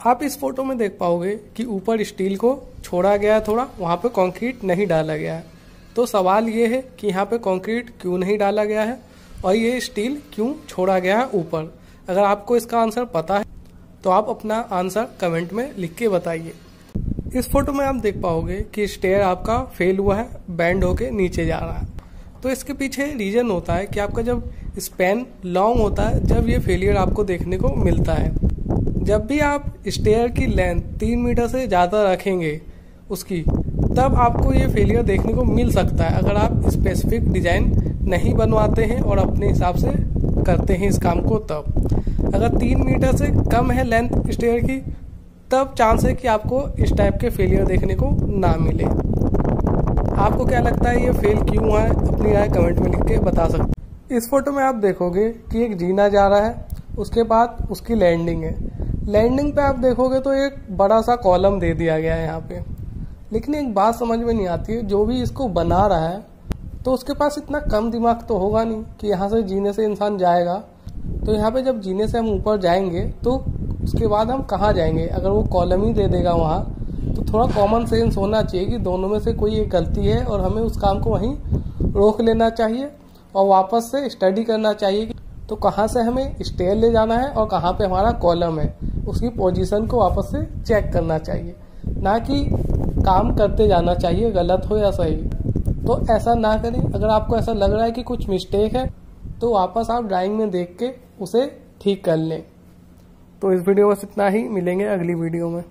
आप इस फ़ोटो में देख पाओगे कि ऊपर स्टील को छोड़ा गया है थोड़ा, वहाँ पे कंक्रीट नहीं डाला गया है। तो सवाल ये है कि यहाँ पे कंक्रीट क्यों नहीं डाला गया है और ये स्टील क्यों छोड़ा गया है ऊपर? अगर आपको इसका आंसर पता है तो आप अपना आंसर कमेंट में लिख के बताइए। इस फ़ोटो में आप देख पाओगे कि स्टेयर आपका फेल हुआ है, बैंड होके नीचे जा रहा है। तो इसके पीछे रीजन होता है कि आपका जब स्पेन लॉन्ग होता है, जब ये फेलियर आपको देखने को मिलता है। जब भी आप स्टेयर की लेंथ तीन मीटर से ज़्यादा रखेंगे उसकी, तब आपको ये फेलियर देखने को मिल सकता है अगर आप स्पेसिफिक डिज़ाइन नहीं बनवाते हैं और अपने हिसाब से करते हैं इस काम को तब। अगर तीन मीटर से कम है लेंथ स्टेयर की, तब चांस है कि आपको इस टाइप के फेलियर देखने को ना मिले। आपको क्या लगता है ये फेल क्यों है? अपनी राय कमेंट में लिख के बता सकते इस फ़ोटो में आप देखोगे कि एक जीना जा रहा है, उसके बाद उसकी लैंडिंग है। लैंडिंग पे आप देखोगे तो एक बड़ा सा कॉलम दे दिया गया है यहाँ पे। लेकिन एक बात समझ में नहीं आती है जो भी इसको बना रहा है तो उसके पास इतना कम दिमाग तो होगा नहीं कि यहाँ से जीने से इंसान जाएगा। तो यहाँ पे जब जीने से हम ऊपर जाएँगे तो उसके बाद हम कहाँ जाएँगे? अगर वो कॉलम ही दे देगा वहाँ तो थोड़ा कॉमन सेंस होना चाहिए कि दोनों में से कोई एक गलती है और हमें उस काम को वहीं रोक लेना चाहिए और वापस से स्टडी करना चाहिए तो कहाँ से हमें स्टेयर ले जाना है और कहाँ पे हमारा कॉलम है, उसकी पोजीशन को वापस से चेक करना चाहिए। ना कि काम करते जाना चाहिए, गलत हो या सही। तो ऐसा ना करें। अगर आपको ऐसा लग रहा है कि कुछ मिस्टेक है तो वापस आप ड्राइंग में देख के उसे ठीक कर लें। तो इस वीडियो में इतना ही। मिलेंगे अगली वीडियो में।